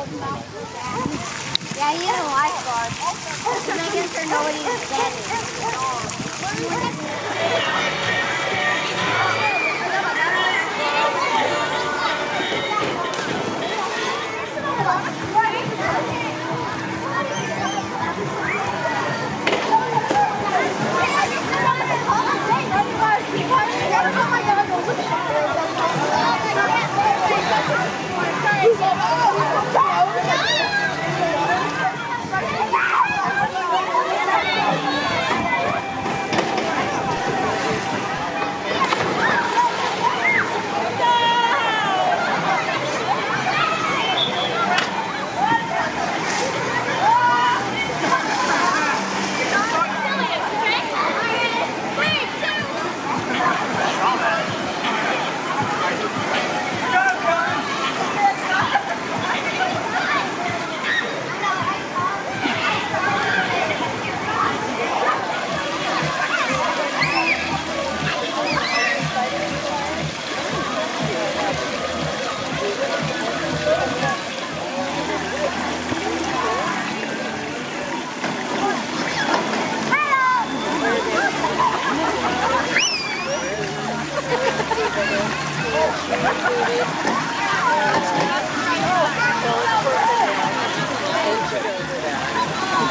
Yeah, he is a lifeguard. To making sure nobody's dead.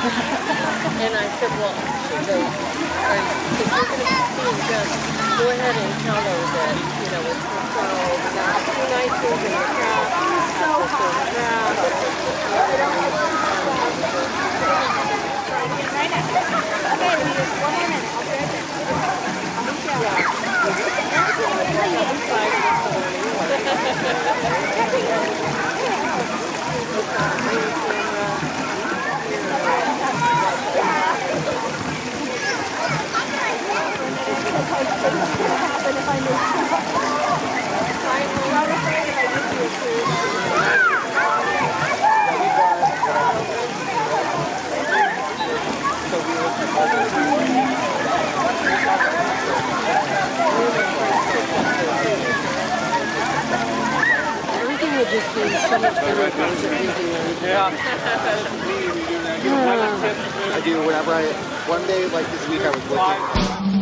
And I said, well, she goes, "Are you- if you're going to Gus, go ahead and tell her that, you know, it's so, we got two nice things in the car, so hard. Everything them. I do whenever I, one day like this week I was looking.